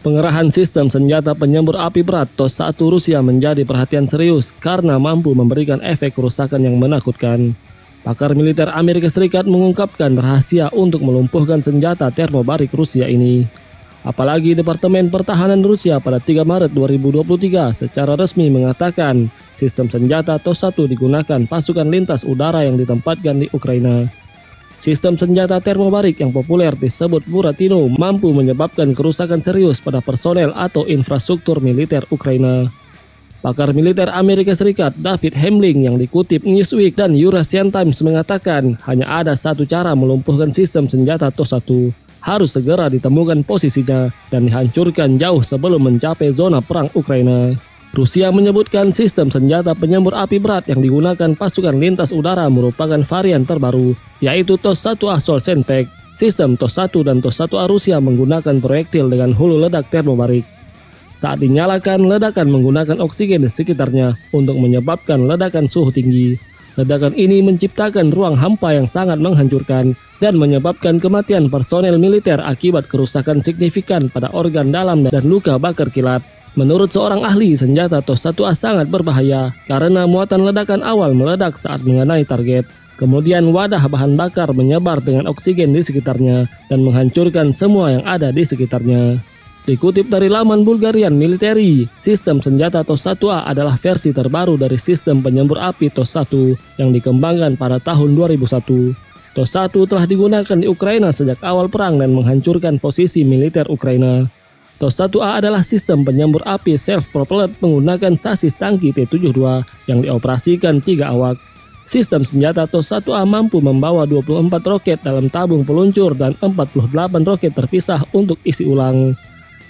Pengerahan sistem senjata penyembur api berat TOS-1 Rusia menjadi perhatian serius karena mampu memberikan efek kerusakan yang menakutkan. Pakar militer Amerika Serikat mengungkapkan rahasia untuk melumpuhkan senjata termobarik Rusia ini. Apalagi Departemen Pertahanan Rusia pada 3 Maret 2023 secara resmi mengatakan sistem senjata TOS-1 digunakan pasukan lintas udara yang ditempatkan di Ukraina. Sistem senjata termobarik yang populer disebut Buratino mampu menyebabkan kerusakan serius pada personel atau infrastruktur militer Ukraina. Pakar militer Amerika Serikat David Hemling yang dikutip Newsweek dan Eurasian Times mengatakan hanya ada satu cara melumpuhkan sistem senjata TOS-1. Harus segera ditemukan posisinya dan dihancurkan jauh sebelum mencapai zona perang Ukraina. Rusia menyebutkan sistem senjata penyembur api berat yang digunakan pasukan lintas udara merupakan varian terbaru, yaitu TOS-1A Solsenpek. Sistem TOS-1 dan TOS-1A Rusia menggunakan proyektil dengan hulu ledak termobarik. Saat dinyalakan, ledakan menggunakan oksigen di sekitarnya untuk menyebabkan ledakan suhu tinggi. Ledakan ini menciptakan ruang hampa yang sangat menghancurkan dan menyebabkan kematian personel militer akibat kerusakan signifikan pada organ dalam dan luka bakar kilat. Menurut seorang ahli, senjata TOS-1A sangat berbahaya karena muatan ledakan awal meledak saat mengenai target. Kemudian wadah bahan bakar menyebar dengan oksigen di sekitarnya dan menghancurkan semua yang ada di sekitarnya. Dikutip dari laman Bulgarian Military, sistem senjata TOS-1A adalah versi terbaru dari sistem penyembur api TOS-1 yang dikembangkan pada tahun 2001. TOS-1 telah digunakan di Ukraina sejak awal perang dan menghancurkan posisi militer Ukraina. TOS-1A adalah sistem penyembur api self-propelled menggunakan sasis tangki T-72 yang dioperasikan tiga awak. Sistem senjata TOS-1A mampu membawa 24 roket dalam tabung peluncur dan 48 roket terpisah untuk isi ulang.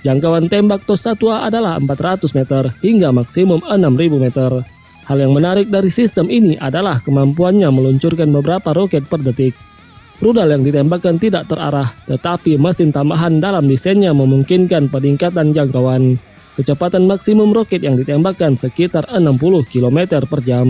Jangkauan tembak TOS-1A adalah 400 meter hingga maksimum 6000 meter. Hal yang menarik dari sistem ini adalah kemampuannya meluncurkan beberapa roket per detik. Rudal yang ditembakkan tidak terarah, tetapi mesin tambahan dalam desainnya memungkinkan peningkatan jangkauan. Kecepatan maksimum roket yang ditembakkan sekitar 60 km per jam.